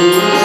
you.